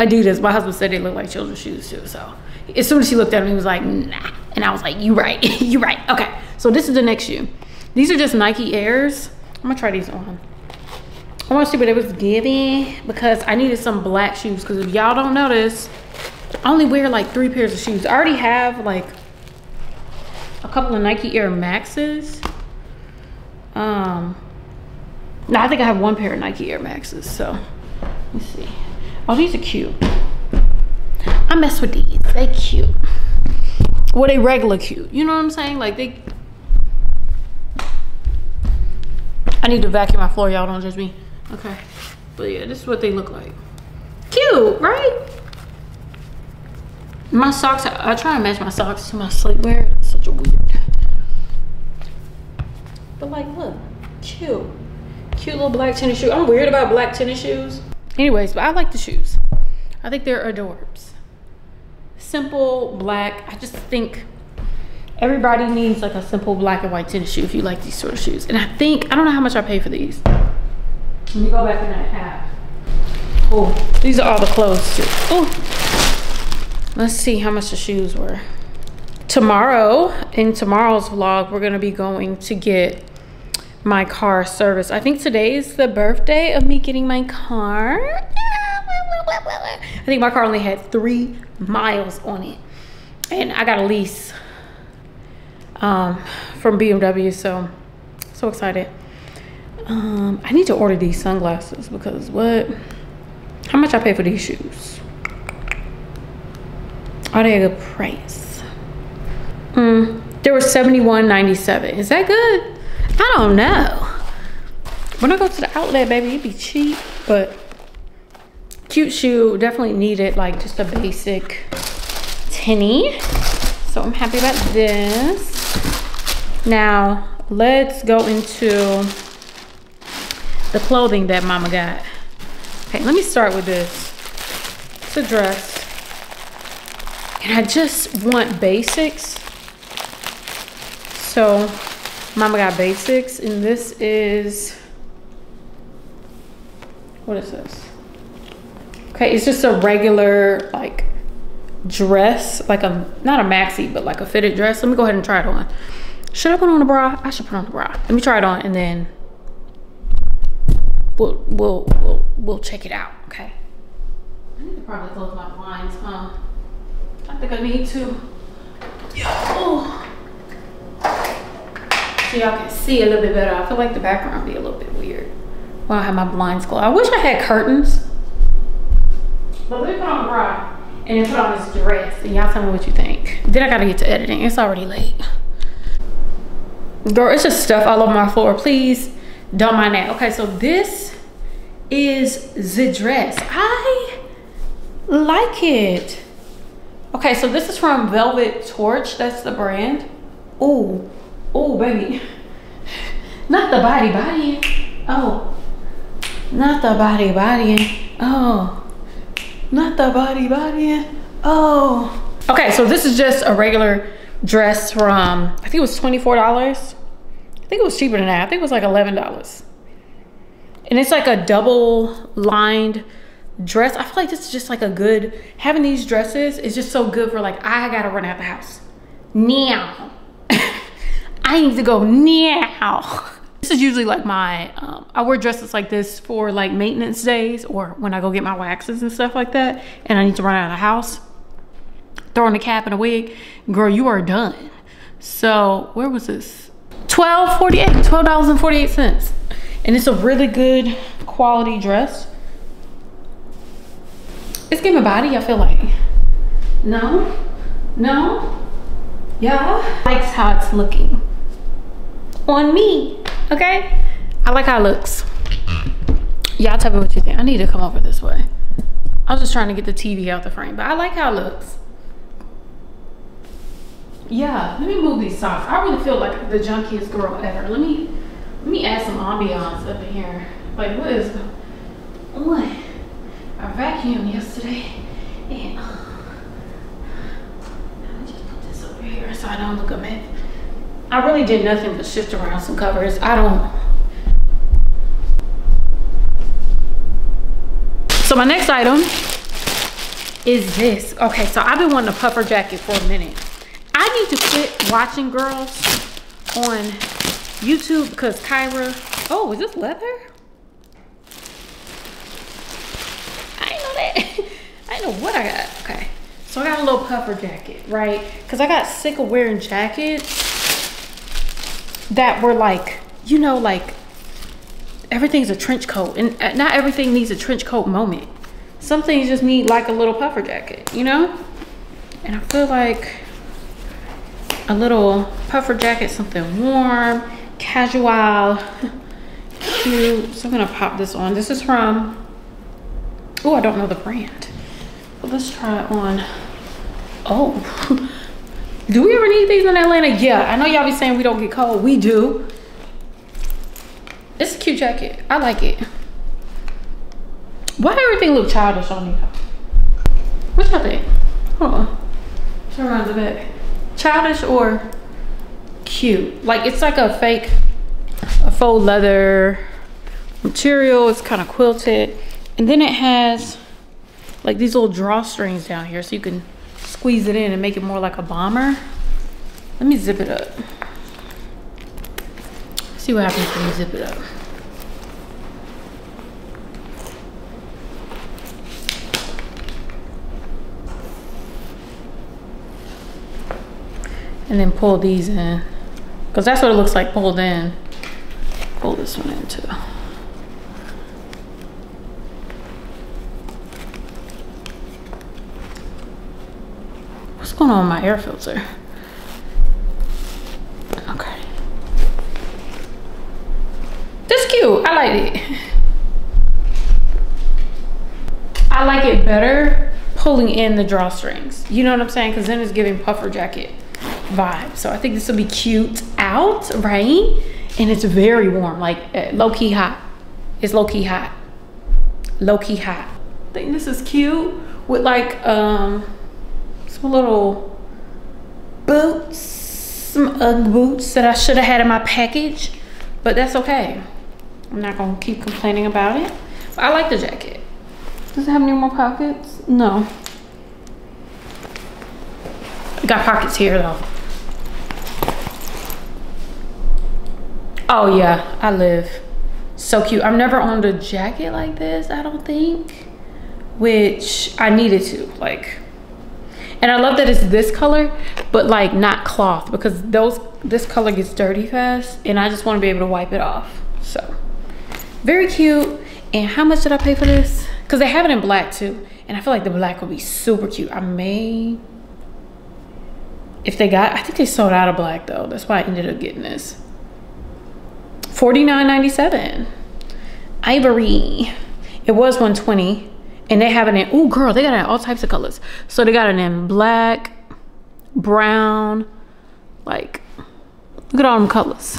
Adidas. My husband said they look like children's shoes too. So as soon as she looked at them, he was like, nah. And I was like, you right, you right. Okay, so this is the next shoe. These are just Nike Airs. I'm gonna try these on. I want to see what it was giving because I needed some black shoes. Because if y'all don't notice, I only wear like three pairs of shoes. I already have like a couple of Nike Air Maxes. Um, no, I think I have one pair of Nike Air Maxes. So let's see. Oh, these are cute. I mess with these. They cute. Well, they regular cute. You know what I'm saying? Like they. I need to vacuum my floor. Y'all don't judge me. Okay. But yeah, this is what they look like. Cute, right? My socks, I, I try and match my socks to my sleepwear. It's such a weird. But like, look, cute. Cute little black tennis shoe. I'm weird about black tennis shoes. Anyways, but I like the shoes. I think they're adorbs. Simple, black. I just think everybody needs like a simple black and white tennis shoe if you like these sort of shoes. And I think, I don't know how much I paid for these. Let me go back in that app. Oh, these are all the clothes too. Oh, let's see how much the shoes were. Tomorrow, in tomorrow's vlog, we're gonna be going to get my car service. I think today is the birthday of me getting my car. I think my car only had three miles on it. And I got a lease um, from BMW, so so excited. Um, I need to order these sunglasses because what? How much I pay for these shoes? Are they a good price? Mm, they were $71.97. Is that good? I don't know. When I go to the outlet, baby, it'd be cheap, but cute shoe. Definitely needed like just a basic tinny. So I'm happy about this. Now, let's go into the clothing that mama got. Okay, let me start with this. It's a dress. And I just want basics. So, mama got basics, and this is, what is this? Okay, it's just a regular, like, dress, like a, not a maxi, but like a fitted dress. Let me go ahead and try it on. Should I put on the bra? I should put on the bra. Let me try it on and then we'll we'll we'll, we'll check it out. Okay. I need to probably close my blinds, huh? I think I need to. Oh. So y'all can see a little bit better. I feel like the background be a little bit weird. Well, I have my blinds closed. I wish I had curtains. But let me put on the bra and then put on this dress and y'all tell me what you think. Then I gotta get to editing. It's already late. Girl, it's just stuff all over my floor. Please don't mind that. Okay, so this is the dress. I like it. Okay, so this is from Velvet Torch. That's the brand. Oh, oh, baby. Not the body body. Oh, not the body body. Oh, not the body body. Oh. Okay, so this is just a regular dress from, I think it was $24. I think it was cheaper than that. I think it was like $11. And it's like a double lined dress. I feel like this is just like a good, having these dresses is just so good for like, I gotta run out the house. Now. I need to go now. This is usually like my, um, I wear dresses like this for like maintenance days or when I go get my waxes and stuff like that and I need to run out of the house. Throw on a cap and a wig, girl, you are done. So where was this? Twelve forty-eight, twelve dollars and forty-eight cents, and it's a really good quality dress. It's giving body. I feel like. No, no, yeah. Likes how it's looking on me. Okay, I like how it looks. Y'all tell me what you think. I need to come over this way. I was just trying to get the TV out the frame, but I like how it looks. Yeah, let me move these socks. I really feel like the junkiest girl ever. Let me let me add some ambiance up in here. Like what is what? I vacuumed yesterday and uh, I just put this over here so I don't look a mess. I really did nothing but shift around some covers. I don't So my next item is this. Okay, so I've been wanting a puffer jacket for a minute. I need to quit watching girls on YouTube because Kyra. Oh, is this leather? I know that. I know what I got. Okay. So I got a little puffer jacket, right? Because I got sick of wearing jackets that were like, you know, like everything's a trench coat. And not everything needs a trench coat moment. Some things just need like a little puffer jacket, you know? And I feel like a little puffer jacket, something warm, casual, cute. So I'm gonna pop this on. This is from, oh, I don't know the brand. Let's try it on. Oh, do we ever need these in Atlanta? Yeah, I know y'all be saying we don't get cold. We do. It's a cute jacket. I like it. Why everything look childish on me though? What y'all think? Hold on. Turn around. Childish or cute? Like it's like a fake, a faux leather material. It's kind of quilted. And then it has like these little drawstrings down here so you can squeeze it in and make it more like a bomber. Let me zip it up. See what happens when you zip it up. And then pull these in. Because that's what it looks like pulled in. Pull this one in too. What's going on with my air filter? Okay. This cute. I like it. I like it better pulling in the drawstrings. You know what I'm saying? Because then it's giving puffer jacket vibe. So I think this will be cute out, right? And it's very warm, like uh, low key hot. It's low key hot. Low key hot. I think this is cute with like um some little boots, some Ugg boots that I should have had in my package, but that's okay. I'm not gonna keep complaining about it. But I like the jacket. Does it have any more pockets? No. Got pockets here though. Oh yeah, I live. So cute. I've never owned a jacket like this, I don't think. Which I needed to, like. And I love that it's this color, but like not cloth because those this color gets dirty fast and I just want to be able to wipe it off. So very cute. And how much did I pay for this? Because they have it in black too. And I feel like the black would be super cute. I may if they got i think they sold out of black though that's why i ended up getting this 49.97 ivory it was 120 and they have it in oh girl they got it in all types of colors. So they got it in black brown like look at all them colors.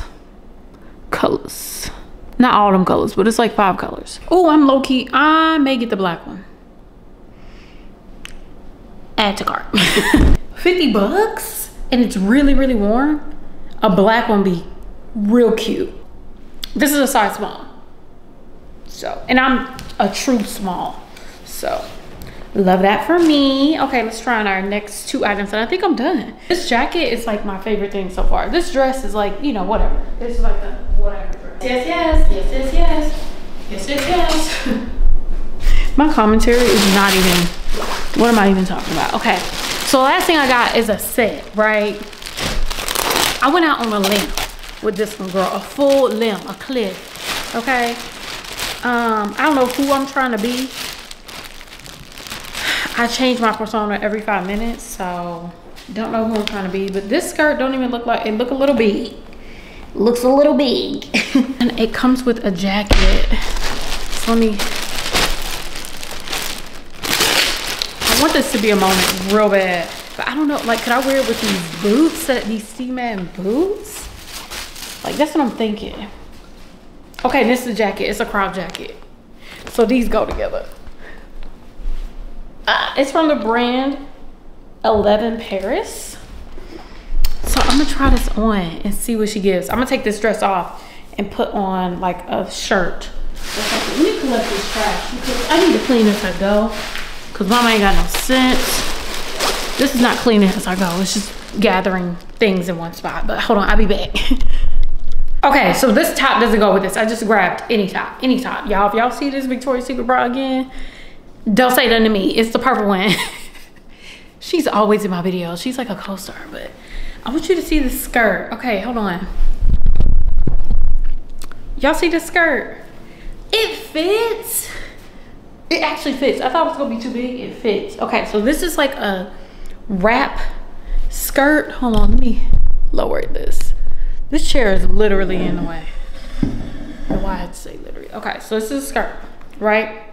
Colors. Not all them colors but it's like five colors. Oh i'm low-key i may get the black one. Add to cart. 50 bucks? And it's really really warm a black one be real cute. This is a size small. So and i'm a true small so love that for me. Okay, let's try on our next two items and I think I'm done. This jacket is like my favorite thing so far. This dress is like, you know, whatever. This is like the whatever dress. Yes, yes, yes, yes, yes. Yes, yes, yes. my commentary is not even, what am I even talking about? Okay, so last thing I got is a set, right? I went out on a limb with this one, girl. A full limb, a cliff, okay? Um, I don't know who I'm trying to be, I change my persona every five minutes, so don't know who I'm trying to be. But this skirt don't even look like, it look a little big. Looks a little big. and it comes with a jacket. So let me I want this to be a moment real bad. But I don't know, like, could I wear it with these boots, that, these Seaman boots? Like, that's what I'm thinking. Okay, this is a jacket. It's a crop jacket. So these go together. Uh, it's from the brand 11 Paris. So I'm gonna try this on and see what she gives. I'm gonna take this dress off and put on like a shirt let me collect this trash because I need to clean as I go. Cause mama ain't got no sense. This is not cleaning as I go. It's just gathering things in one spot. But hold on, I'll be back. okay, so this top doesn't go with this. I just grabbed any top, any top. Y'all, if y'all see this Victoria's Secret bra again, don't say nothing to me. It's the purple one. She's always in my videos. She's like a co-star, but I want you to see the skirt. Okay, hold on. Y'all see the skirt? It fits. It actually fits. I thought it was gonna be too big. It fits. Okay, so this is like a wrap skirt. Hold on, let me lower this. This chair is literally in the way. Why I had to say literally. Okay, so this is a skirt, right?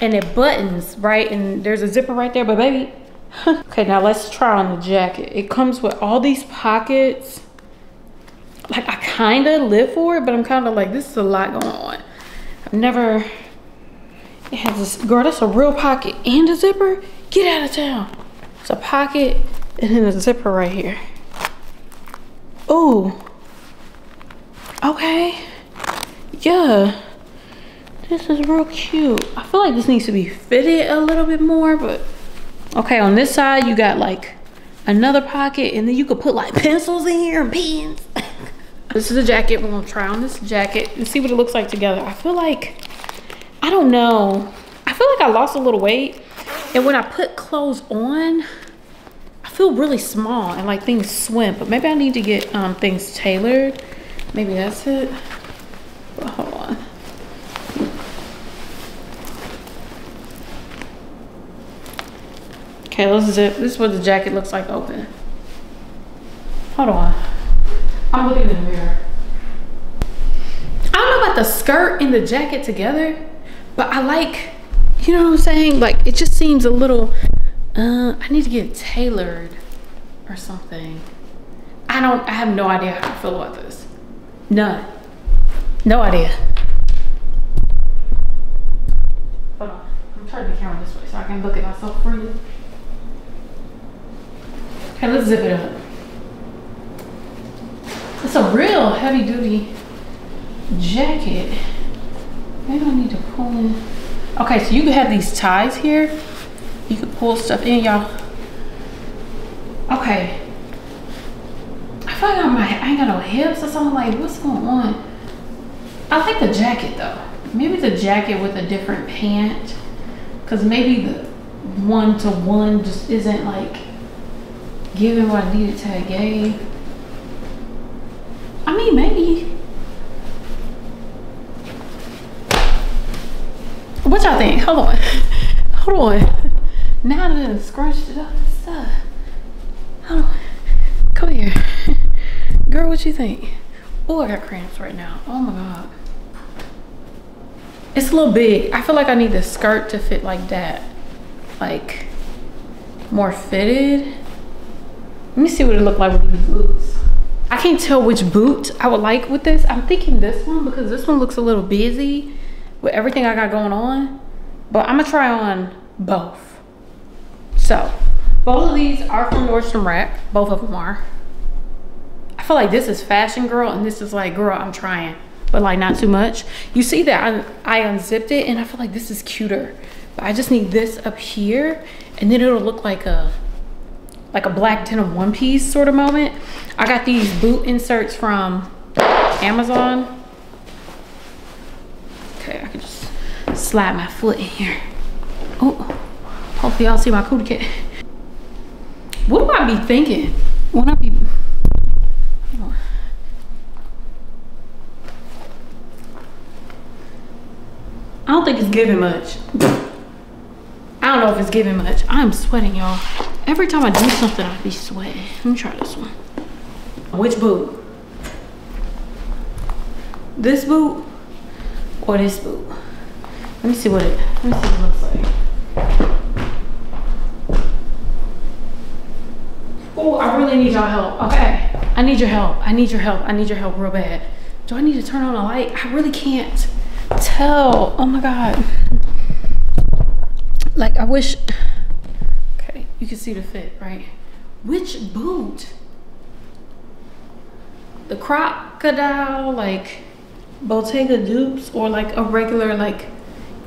And it buttons, right? And there's a zipper right there, but baby. okay, now let's try on the jacket. It comes with all these pockets. Like I kind of live for it, but I'm kind of like, this is a lot going on. I've never, it has this, girl, that's a real pocket and a zipper. Get out of town. It's a pocket and then a zipper right here. Ooh. Okay. Yeah. This is real cute. I feel like this needs to be fitted a little bit more, but okay, on this side you got like another pocket and then you could put like pencils in here and pens. this is a jacket. We're gonna try on this jacket and see what it looks like together. I feel like, I don't know. I feel like I lost a little weight and when I put clothes on, I feel really small and like things swim, but maybe I need to get um, things tailored. Maybe that's it. But hold on. Okay, let's zip. This is what the jacket looks like open. Hold on. I'm looking in the mirror. I don't know about the skirt and the jacket together, but I like, you know what I'm saying? Like, it just seems a little, uh, I need to get tailored or something. I don't, I have no idea how I feel about this. None. No idea. Hold on. I'm turning the camera this way so I can look at myself for you. Okay, let's zip it up. It's a real heavy duty jacket. Maybe I need to pull in. Okay, so you can have these ties here. You can pull stuff in, y'all. Okay. I feel like I'm, I ain't got no hips or something. Like, what's going on? I like the jacket though. Maybe the jacket with a different pant. Cause maybe the one to one just isn't like giving what I needed to have gave. I mean, maybe. What y'all think? Hold on. Hold on. Now that it's scrunched it up and stuff. Hold on. Come here. Girl, what you think? Oh, I got cramps right now. Oh my God. It's a little big. I feel like I need the skirt to fit like that. Like, more fitted. Let me see what it look like with these boots. I can't tell which boot I would like with this. I'm thinking this one because this one looks a little busy with everything I got going on. But I'm gonna try on both. So, both of these are from Nordstrom Rack. Both of them are. I feel like this is fashion girl and this is like girl I'm trying but like not too much you see that I, I unzipped it and I feel like this is cuter but I just need this up here and then it'll look like a like a black denim one piece sort of moment. I got these boot inserts from Amazon. Okay I can just slide my foot in here. Oh hopefully y'all see my cootie cat. What do I be thinking when I be I don't think it's giving much. I don't know if it's giving much. I'm sweating, y'all. Every time I do something, I be sweating. Let me try this one. Which boot? This boot or this boot? Let me see what it. Let me see what it looks like. Oh, I really need y'all help. Okay, I need your help. I need your help. I need your help real bad. Do I need to turn on a light? I really can't tell. Oh my God. Like I wish, okay, you can see the fit, right? Which boot? The crocodile, like, Bottega dupes or like a regular like,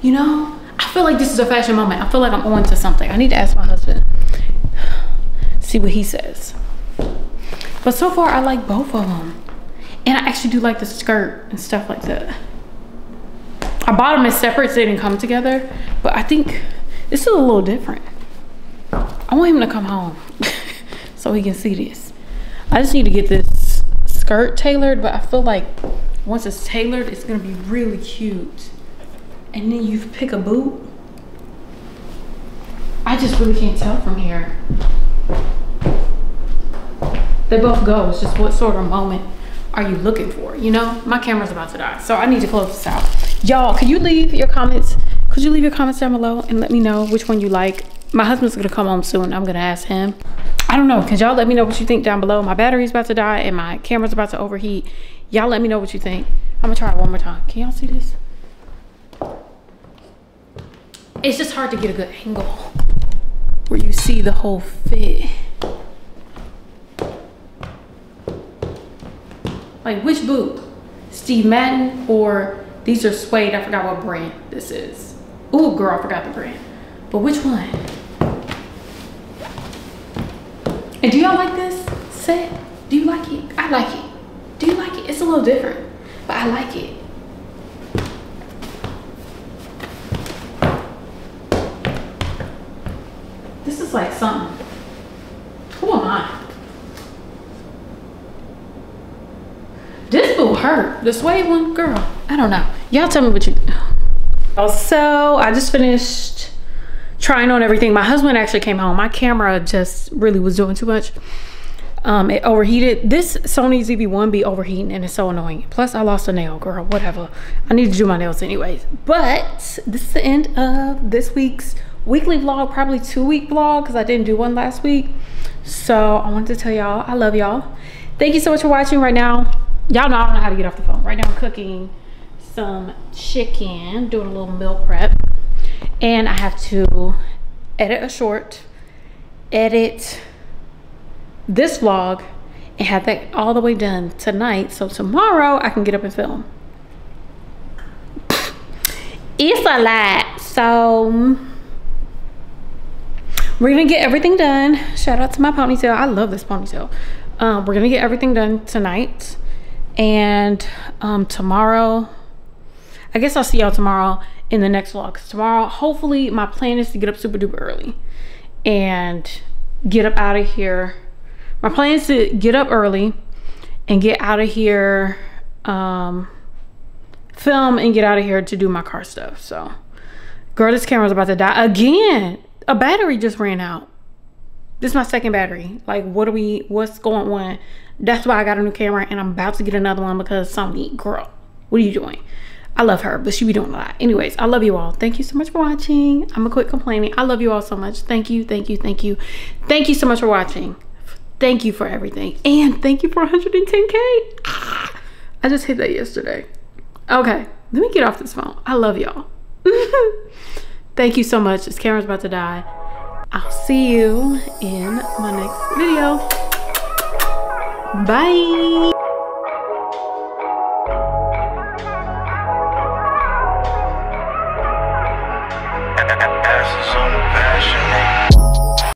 you know, I feel like this is a fashion moment. I feel like I'm on to something. I need to ask my husband, see what he says. But so far I like both of them. And I actually do like the skirt and stuff like that. I bought them as separate so they didn't come together. But I think this is a little different. I want him to come home so he can see this. I just need to get this skirt tailored, but I feel like once it's tailored, it's gonna be really cute. And then you pick a boot. I just really can't tell from here. They both go, it's just what sort of moment are you looking for? You know, my camera's about to die, so I need to close this out. Y'all, could you leave your comments? Could you leave your comments down below and let me know which one you like? My husband's gonna come home soon. I'm gonna ask him. I don't know. Could y'all let me know what you think down below? My battery's about to die and my camera's about to overheat. Y'all let me know what you think. I'm gonna try it one more time. Can y'all see this? It's just hard to get a good angle where you see the whole fit. Like which boot? Steve Madden or these are suede. I forgot what brand this is. Ooh, girl, I forgot the brand. But which one? And do y'all like this set? Do you like it? I like it. Do you like it? It's a little different, but I like it. This is like something. Who am I? This boot hurt. The suede one, girl. I don't know. Y'all tell me what you. Also, I just finished trying on everything. My husband actually came home. My camera just really was doing too much. Um, it overheated. This Sony ZV-1 be overheating and it's so annoying. Plus, I lost a nail, girl. Whatever. I need to do my nails anyways. But this is the end of this week's weekly vlog. Probably two week vlog because I didn't do one last week. So I wanted to tell y'all I love y'all. Thank you so much for watching right now. Y'all know I don't know how to get off the phone. Right now I'm cooking some chicken, doing a little meal prep. And I have to edit a short, edit this vlog, and have that all the way done tonight. So tomorrow I can get up and film. It's a lot. So we're gonna get everything done. Shout out to my ponytail. I love this ponytail. Um, we're gonna get everything done tonight. And um, tomorrow, I guess I'll see y'all tomorrow in the next vlog. Tomorrow, hopefully my plan is to get up super duper early and get up out of here. My plan is to get up early and get out of here, um, film and get out of here to do my car stuff. So, girl, this camera's about to die again. A battery just ran out. This is my second battery. Like, what are we, what's going on? That's why I got a new camera and I'm about to get another one because Sony, girl, what are you doing? I love her, but she be doing a lot. Anyways, I love you all. Thank you so much for watching. I'm gonna quit complaining. I love you all so much. Thank you, thank you, thank you. Thank you so much for watching. Thank you for everything. And thank you for 110K. Ah, I just hit that yesterday. Okay, let me get off this phone. I love y'all. thank you so much. This camera's about to die. I'll see you in my next video. Bye.